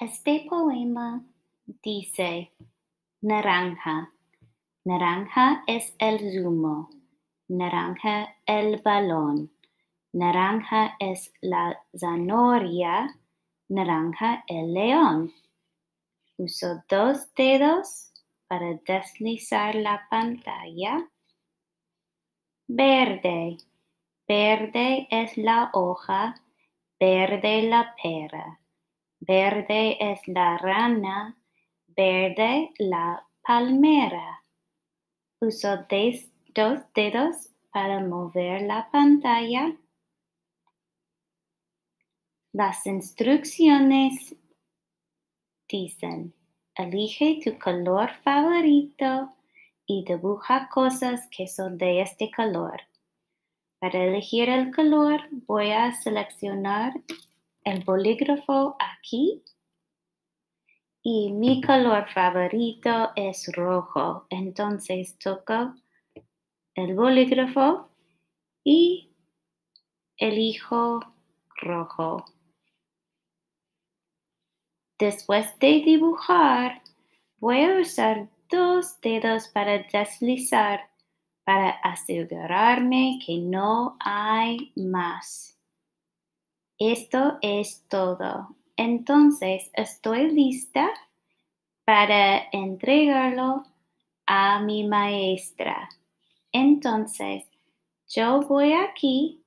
Este poema dice naranja. Naranja es el zumo. Naranja el balón. Naranja es la zanahoria. Naranja el león. Uso dos dedos para deslizar la pantalla. Verde. Verde es la hoja. Verde la pera. Verde es la rana, verde la palmera. Uso dos dedos para mover la pantalla. Las instrucciones dicen, elige tu color favorito y dibuja cosas que son de este color. Para elegir el color voy a seleccionar el bolígrafo aquí y mi color favorito es rojo. Entonces toco el bolígrafo y elijo rojo. Después de dibujar, voy a usar dos dedos para deslizar para asegurarme que no hay más. Esto es todo. Entonces estoy lista para entregarlo a mi maestra. Entonces, yo voy aquí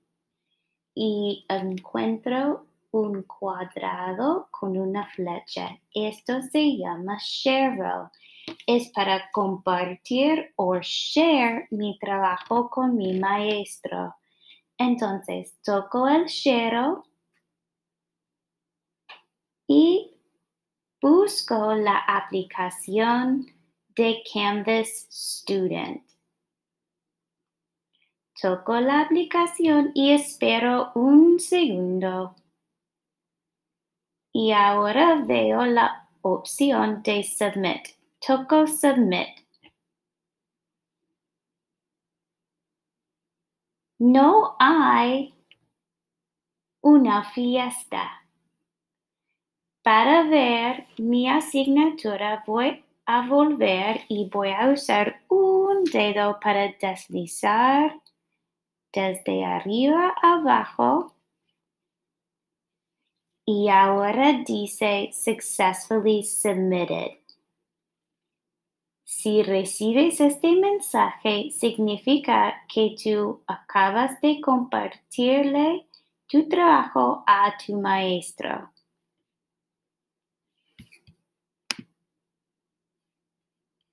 y encuentro un cuadrado con una flecha. Esto se llama share. Es para compartir o share mi trabajo con mi maestro. Entonces, toco el share y busco la aplicación de Canvas Student. Toco la aplicación y espero un segundo. Y ahora veo la opción de Submit. Toco Submit. No hay una fiesta. Para ver mi asignatura voy a volver y voy a usar un dedo para deslizar desde arriba abajo. Y ahora dice successfully submitted. Si recibes este mensaje, significa que tú acabas de compartirle tu trabajo a tu maestro.